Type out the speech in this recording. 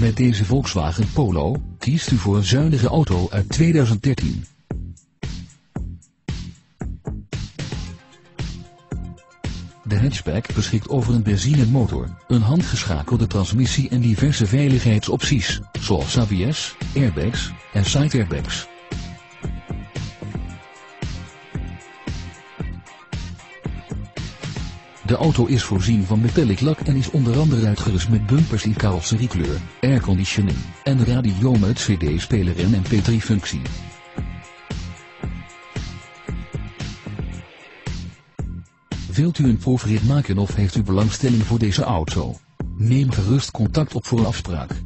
Met deze Volkswagen Polo kiest u voor een zuinige auto uit 2013. De hatchback beschikt over een benzinemotor, een handgeschakelde transmissie en diverse veiligheidsopties, zoals ABS, airbags en side airbags. De auto is voorzien van metallic lak en is onder andere uitgerust met bumpers in carrosseriekleur, airconditioning en radio met cd-speler en mp3-functie. Wilt u een proefrit maken of heeft u belangstelling voor deze auto? Neem gerust contact op voor afspraak.